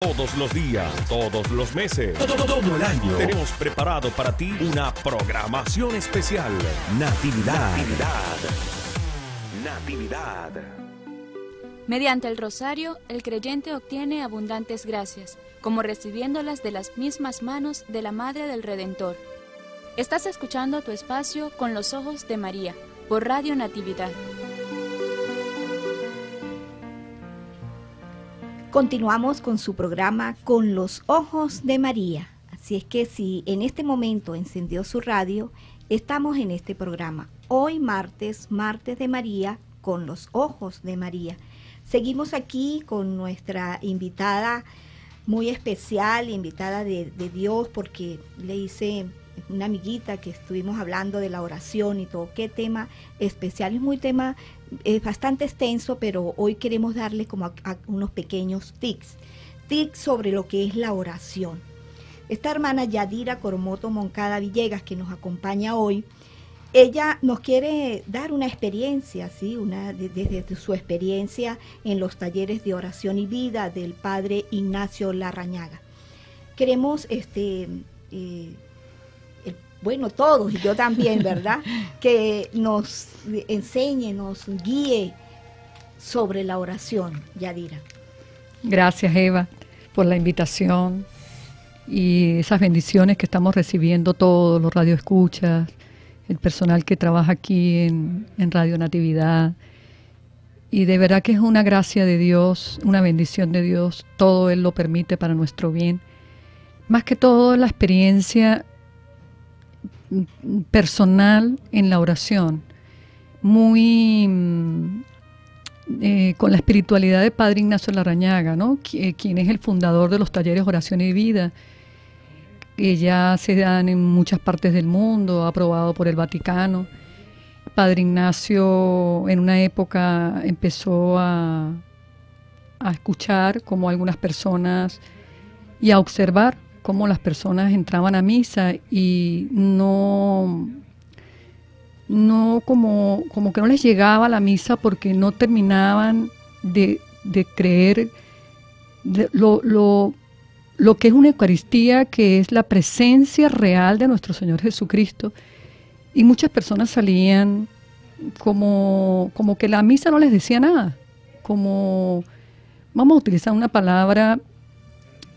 Todos los días, todos los meses, todo, todo el año. Tenemos preparado para ti una programación especial. Natividad. Natividad. Natividad. Mediante el rosario, el creyente obtiene abundantes gracias, como recibiéndolas de las mismas manos de la Madre del Redentor. Estás escuchando tu espacio con los ojos de María, por Radio Natividad. Continuamos con su programa Con los Ojos de María. Así es que si en este momento encendió su radio, estamos en este programa. Hoy martes, martes de María, con los Ojos de María. Seguimos aquí con nuestra invitada muy especial, invitada de, Dios, porque le hice una amiguita que estuvimos hablando de la oración y todo. Qué tema especial, es muy tema es bastante extenso, pero hoy queremos darle como unos pequeños tics, tics sobre lo que es la oración. Esta hermana Yadira Coromoto Moncada Villegas, que nos acompaña hoy, ella nos quiere dar una experiencia, ¿sí? una, desde su experiencia en los talleres de oración y vida del padre Ignacio Larrañaga. Queremos este, eh, bueno, todos, y yo también, ¿verdad? que nos enseñe, nos guíe sobre la oración, Yadira. Gracias, Eva, por la invitación y esas bendiciones que estamos recibiendo todos los radioescuchas, el personal que trabaja aquí en, en Radio Natividad. Y de verdad que es una gracia de Dios, una bendición de Dios, todo Él lo permite para nuestro bien. Más que todo la experiencia personal en la oración, muy mm, eh, con la espiritualidad de Padre Ignacio Larrañaga, ¿no? Eh, quien es el fundador de los talleres Oración y Vida, que ya se dan en muchas partes del mundo, aprobado por el Vaticano. Padre Ignacio en una época empezó a, a escuchar como algunas personas y a observar cómo las personas entraban a misa y no, no como, como que no les llegaba la misa porque no terminaban de, creer lo, lo, lo que es una Eucaristía, que es la presencia real de nuestro Señor Jesucristo. Y muchas personas salían como, como que la misa no les decía nada, como, vamos a utilizar una palabra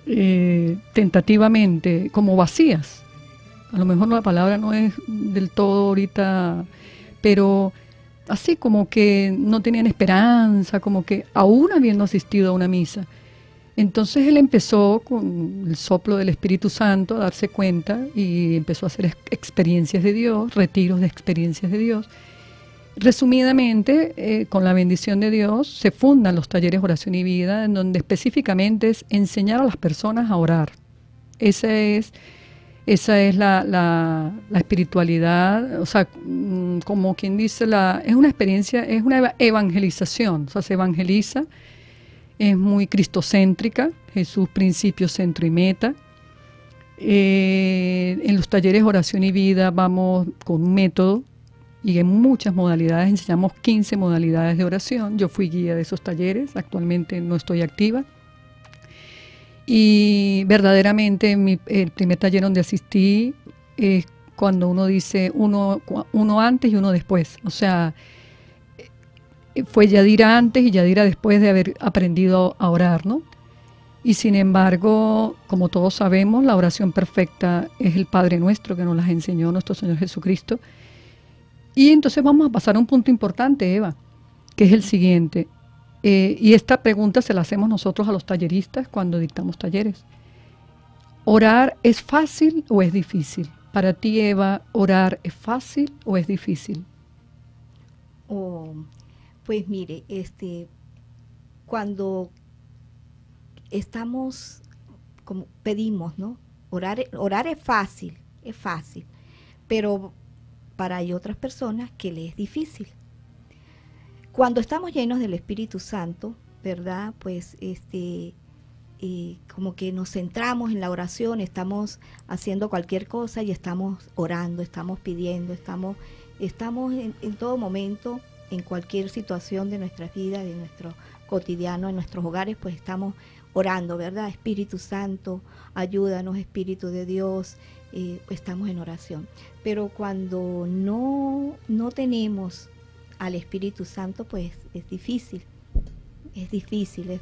eh, tentativamente como vacías. A lo mejor la palabra no es del todo ahorita, pero así como que no tenían esperanza, como que aún habiendo asistido a una misa. Entonces él empezó con el soplo del Espíritu Santo a darse cuenta y empezó a hacer experiencias de Dios, retiros de experiencias de Dios. Resumidamente, eh, con la bendición de Dios, se fundan los talleres Oración y Vida, en donde específicamente es enseñar a las personas a orar. Esa es, esa es la, la, espiritualidad, o sea, mm, como quien dice, la, es una experiencia, es una evangelización, o sea, se evangeliza, es muy cristocéntrica, Jesús principio, centro y meta. Eh, en los talleres Oración y Vida vamos con un método y en muchas modalidades, enseñamos 15 modalidades de oración. Yo fui guía de esos talleres, actualmente no estoy activa. Y verdaderamente el primer taller donde asistí es cuando uno dice uno, uno antes y uno después. O sea, eh, fue Yadira antes y Yadira después de haber aprendido a orar, ¿no? Y sin embargo, como todos sabemos, la oración perfecta es el Padre nuestro que nos las enseñó nuestro Señor Jesucristo. Y entonces vamos a pasar a un punto importante, Eva, que es el siguiente. Eh, y esta pregunta se la hacemos nosotros a los talleristas cuando dictamos talleres. ¿Orar es fácil o es difícil? Para ti, Eva, ¿orar es fácil o es difícil? Oh, pues mire, este, cuando estamos, como pedimos, ¿no? Orar, orar es fácil, es fácil, pero para hay otras personas que le es difícil. Cuando estamos llenos del Espíritu Santo, ¿verdad? Pues este, eh, como que nos centramos en la oración, estamos haciendo cualquier cosa y estamos orando, estamos pidiendo, estamos, estamos en, en todo momento, en cualquier situación de nuestra vida, de nuestro cotidiano, en nuestros hogares, pues estamos orando, ¿verdad? Espíritu Santo, ayúdanos, Espíritu de Dios, eh, estamos en oración. Pero cuando no, no tenemos al Espíritu Santo, pues es difícil, es difícil,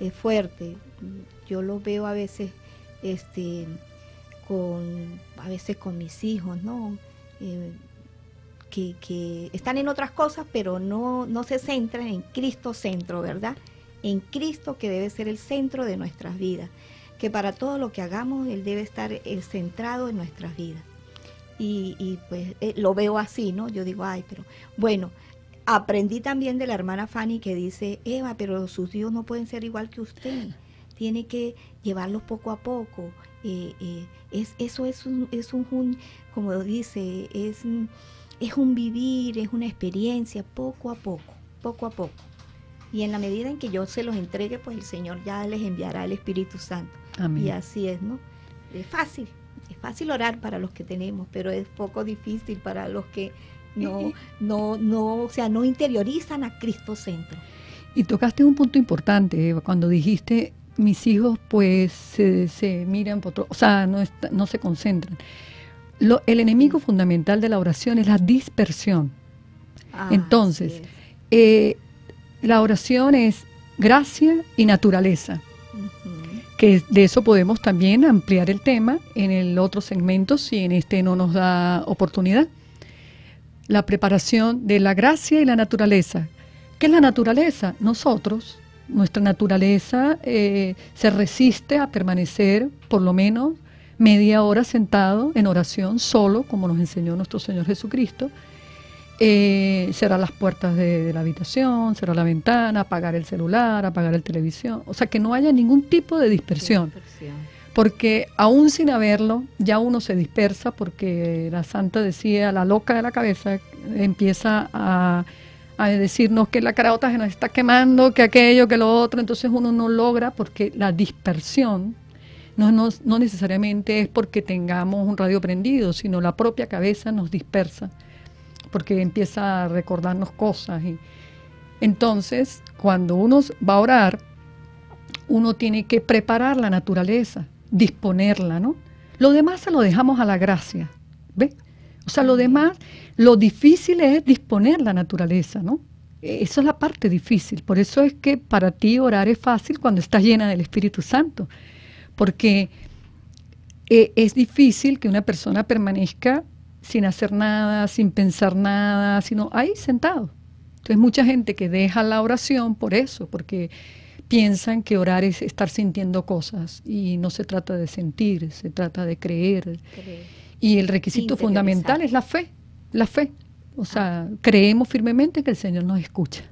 es, fuerte. Yo lo veo a veces, este, con, a veces con mis hijos, ¿no? Eh, que, que, están en otras cosas, pero no, no se centran en Cristo centro, ¿verdad? En Cristo que debe ser el centro de nuestras vidas que para todo lo que hagamos Él debe estar eh, centrado en nuestras vidas. Y, pues eh, lo veo así, ¿no? Yo digo, ay, pero bueno, aprendí también de la hermana Fanny que dice, Eva, pero sus hijos no pueden ser igual que usted, tiene que llevarlos poco a poco. Eh, es, eso es un, es un, como dice, es, es un vivir, es una experiencia poco a poco, poco a poco. Y en la medida en que yo se los entregue, pues el Señor ya les enviará el Espíritu Santo. Y así es, ¿no? Es fácil, es fácil orar para los que tenemos, pero es poco difícil para los que no, no, no, o sea, no interiorizan a Cristo centro. Y tocaste un punto importante, Eva, cuando dijiste, mis hijos pues se, miran por otro, o sea, no, no se concentran. Lo, el enemigo fundamental de la oración es la dispersión. Ah, Entonces, eh, la oración es gracia y naturaleza que de eso podemos también ampliar el tema en el otro segmento si en este no nos da oportunidad. La preparación de la gracia y la naturaleza. ¿Qué es la naturaleza? Nosotros, nuestra naturaleza eh, se resiste a permanecer por lo menos media hora sentado en oración solo, como nos enseñó nuestro Señor Jesucristo, eh, cerrar las puertas de, la habitación, cerrar la ventana, apagar el celular, apagar el televisión. O sea, que no haya ningún tipo de dispersión. Porque aún sin haberlo, ya uno se dispersa porque la santa decía, la loca de la cabeza empieza a, decirnos que la carota se nos está quemando, que aquello, que lo otro. Entonces uno no logra porque la dispersión no, no, no necesariamente es porque tengamos un radio prendido, sino la propia cabeza nos dispersa porque empieza a recordarnos cosas. Y, entonces, cuando uno va a orar, uno tiene que preparar la naturaleza, disponerla, ¿no? Lo demás se lo dejamos a la gracia, ¿ve? O sea, lo demás, lo difícil es disponer la naturaleza, ¿no? Esa es la parte difícil. Por eso es que para ti orar es fácil cuando estás llena del Espíritu Santo. Porque eh, es difícil que una persona permanezca sin hacer nada, sin pensar nada, sino ahí sentado. Entonces mucha gente que deja la oración por eso, porque piensan que orar es estar sintiendo cosas y no se trata de sentir, se trata de creer. Y el requisito fundamental es la fe, la fe. O sea, creemos firmemente que el Señor nos escucha.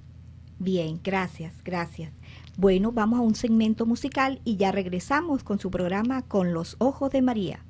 Bien, gracias, gracias. Bueno, vamos a un segmento musical y ya regresamos con su programa Con los Ojos de María.